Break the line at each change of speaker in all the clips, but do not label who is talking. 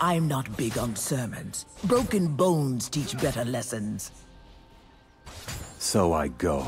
I'm not big on sermons. Broken bones teach better lessons.
So I go.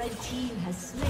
Red team has slain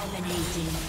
Dominating.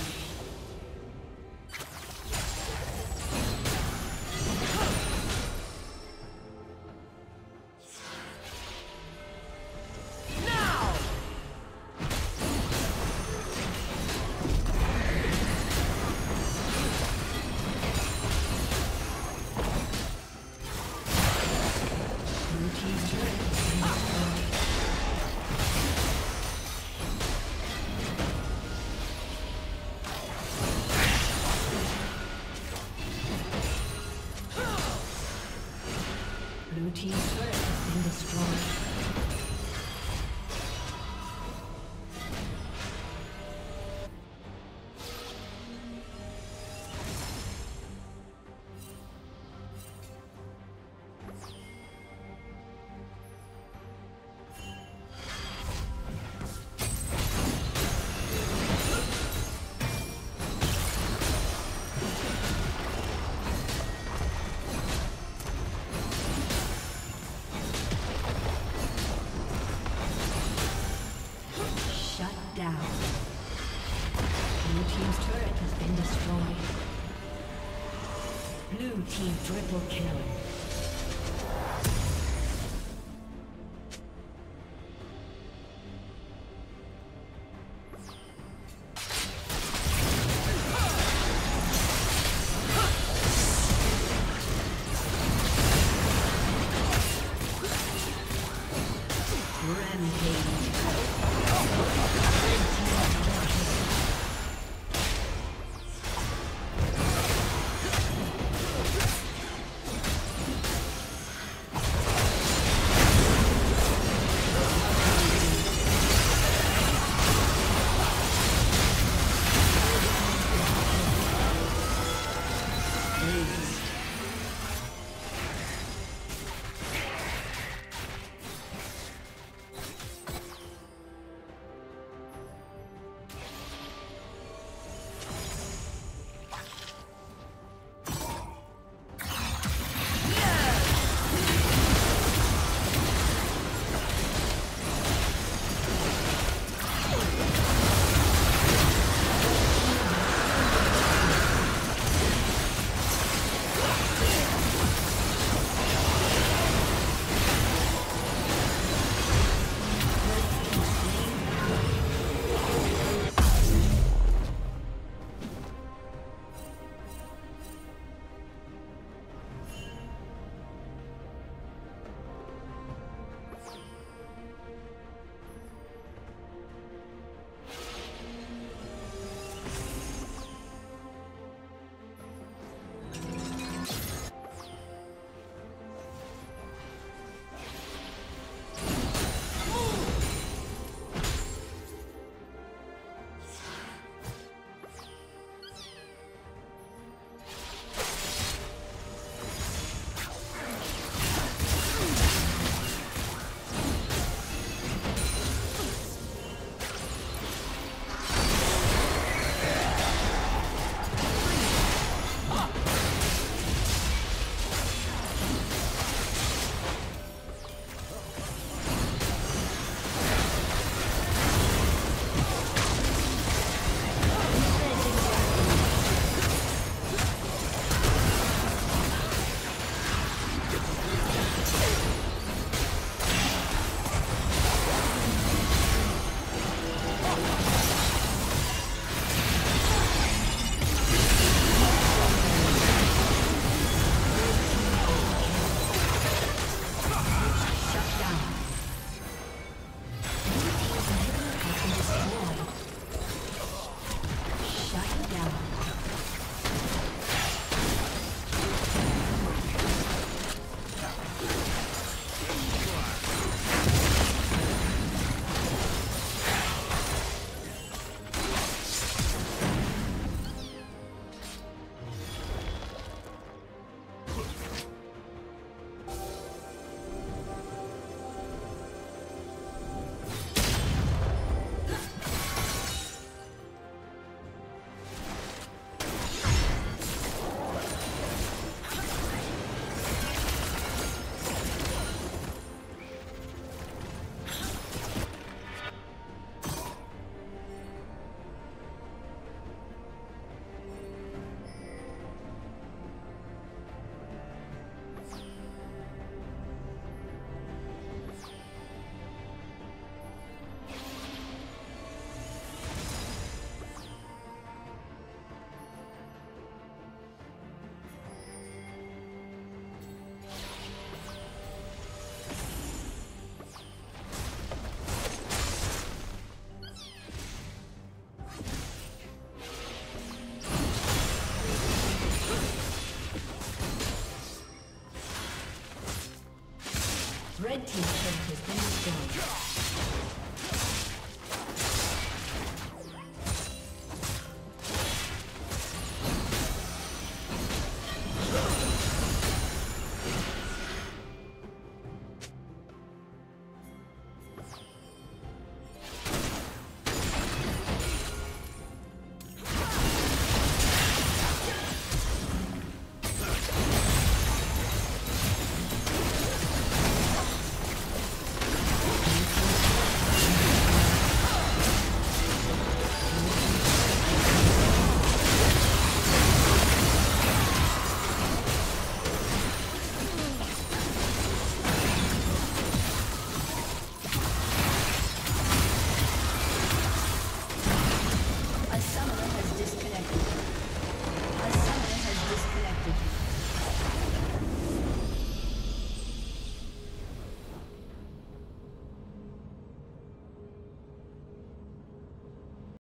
Red